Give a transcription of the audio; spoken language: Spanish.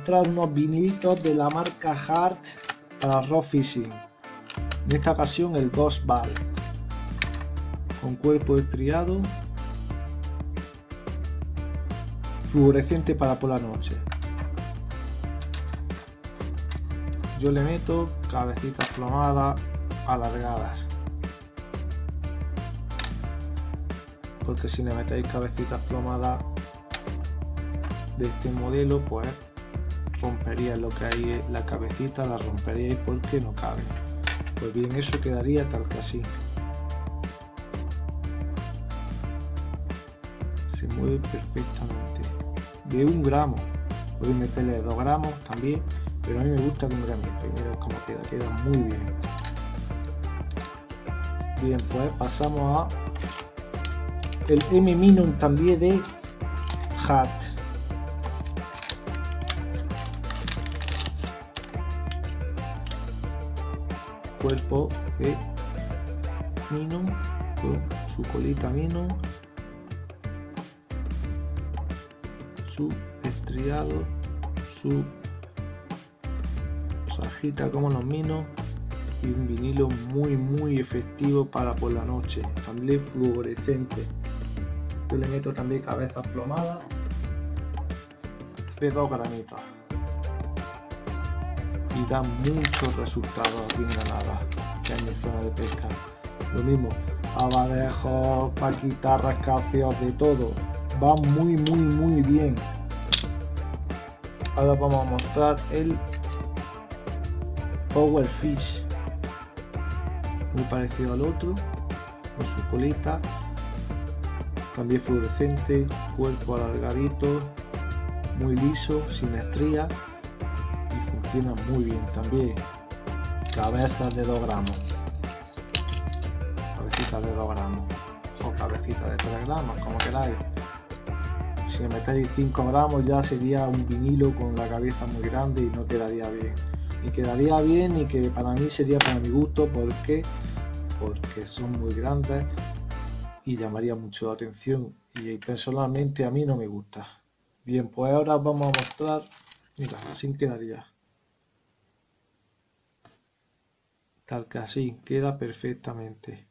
mostrar unos vinilitos de la marca Hart para Rock Fishing. En esta ocasión el Ghost Ball. Con cuerpo estriado. Fluorescente para por la noche. Yo le meto cabecitas plomadas alargadas. Porque si le metéis cabecitas plomadas de este modelo pues rompería lo que hay la cabecita la rompería porque no cabe. Pues bien eso quedaría tal que así. Se mueve perfectamente. De un gramo. Puedes meterle dos gramos también pero a mí me gusta de un gramo mira cómo queda queda muy bien. Bien pues pasamos a el M Minon también de Hart cuerpo de Mino con su colita Mino su estriado su sajita como los minos y un vinilo muy muy efectivo para por la noche también fluorescente. Yo le meto también cabezas plomadas de dos granitos y da muchos resultados aquí en Granada, que en mi zona de pesca. Lo mismo, abadejos, paquitas, rascacios, de todo. Va muy muy muy bien. Ahora vamos a mostrar el Power Fish. Muy parecido al otro, con su colita. También fluorescente, cuerpo alargadito, muy liso, sin estrías funciona muy bien también. Cabezas de 2 gramos. Cabecitas de 2 gramos. O cabecitas de 3 gramos como queráis. Si le metéis 5 gramos ya sería un vinilo con la cabeza muy grande y no quedaría bien. Y quedaría bien y que para mí sería para mi gusto. Porque porque son muy grandes y llamaría mucho la atención. Y personalmente a mí no me gusta. Bien pues ahora vamos a mostrar. Mira así quedaría tal que así queda perfectamente